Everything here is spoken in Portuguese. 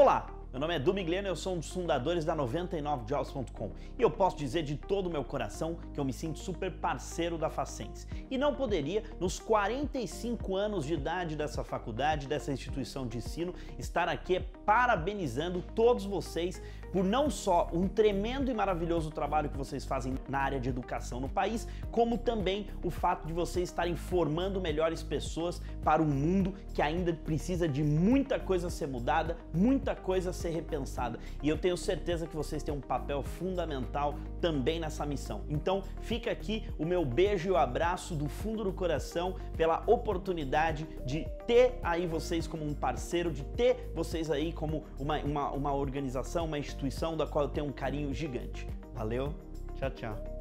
Olá, meu nome é Du Migleno, eu sou um dos fundadores da 99jobs.com e eu posso dizer de todo o meu coração que eu me sinto super parceiro da Facense. E não poderia, nos 45 anos de idade dessa faculdade, dessa instituição de ensino, estar aqui parabenizando todos vocês por não só um tremendo e maravilhoso trabalho que vocês fazem na área de educação no país, como também o fato de vocês estarem formando melhores pessoas para um mundo que ainda precisa de muita coisa ser mudada, muita coisa ser repensada. E eu tenho certeza que vocês têm um papel fundamental também nessa missão. Então, fica aqui o meu beijo e o abraço do fundo do coração pela oportunidade de ter aí vocês como um parceiro, de ter vocês aí como uma, uma, uma organização, uma instituição da qual eu tenho um carinho gigante. Valeu, tchau, tchau.